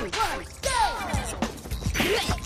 one, go!